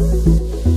Música